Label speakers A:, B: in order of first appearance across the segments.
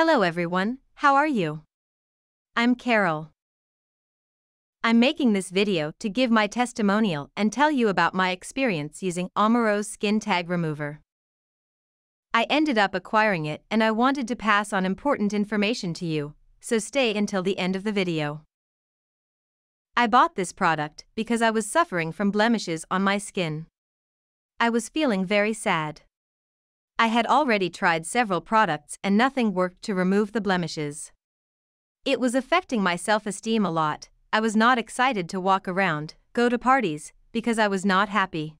A: Hello everyone, how are you? I'm Carol. I'm making this video to give my testimonial and tell you about my experience using Amarose Skin Tag Remover. I ended up acquiring it and I wanted to pass on important information to you, so stay until the end of the video. I bought this product because I was suffering from blemishes on my skin. I was feeling very sad. I had already tried several products and nothing worked to remove the blemishes. It was affecting my self esteem a lot, I was not excited to walk around, go to parties, because I was not happy.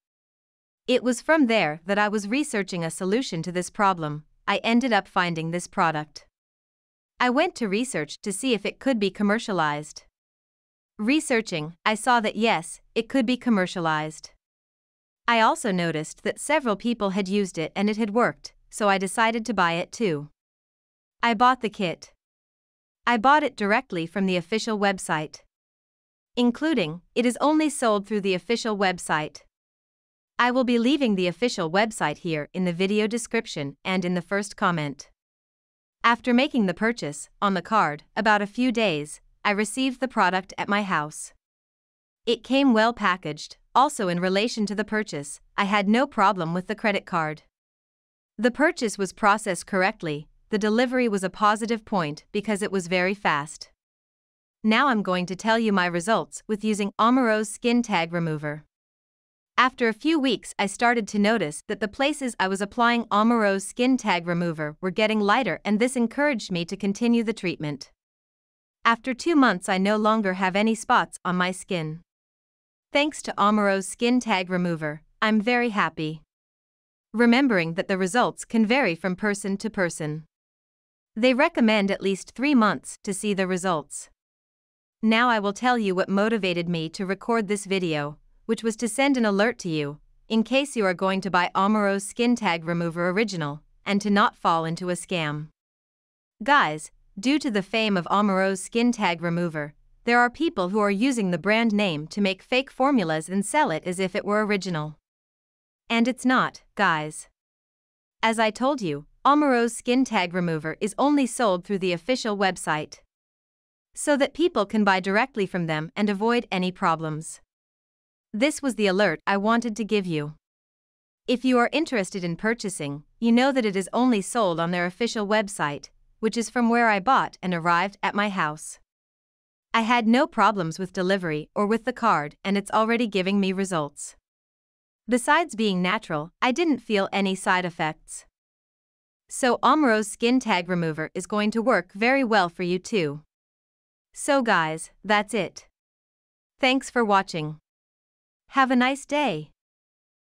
A: It was from there that I was researching a solution to this problem, I ended up finding this product. I went to research to see if it could be commercialized. Researching, I saw that yes, it could be commercialized. I also noticed that several people had used it and it had worked, so I decided to buy it too. I bought the kit. I bought it directly from the official website. Including, it is only sold through the official website. I will be leaving the official website here in the video description and in the first comment. After making the purchase, on the card, about a few days, I received the product at my house. It came well packaged, also in relation to the purchase, I had no problem with the credit card. The purchase was processed correctly, the delivery was a positive point because it was very fast. Now I'm going to tell you my results with using Amarose Skin Tag Remover. After a few weeks, I started to notice that the places I was applying Amarose Skin Tag Remover were getting lighter, and this encouraged me to continue the treatment. After two months, I no longer have any spots on my skin. Thanks to Amarose Skin Tag Remover, I'm very happy. Remembering that the results can vary from person to person. They recommend at least three months to see the results. Now I will tell you what motivated me to record this video, which was to send an alert to you, in case you are going to buy Amarose Skin Tag Remover Original, and to not fall into a scam. Guys, due to the fame of Amarose Skin Tag Remover, there are people who are using the brand name to make fake formulas and sell it as if it were original. And it's not, guys. As I told you, Amarose Skin Tag Remover is only sold through the official website. So that people can buy directly from them and avoid any problems. This was the alert I wanted to give you. If you are interested in purchasing, you know that it is only sold on their official website, which is from where I bought and arrived at my house. I had no problems with delivery or with the card, and it's already giving me results. Besides being natural, I didn't feel any side effects. So Amarose Skin Tag Remover is going to work very well for you too. So guys, that's it. Thanks for watching. Have a nice day.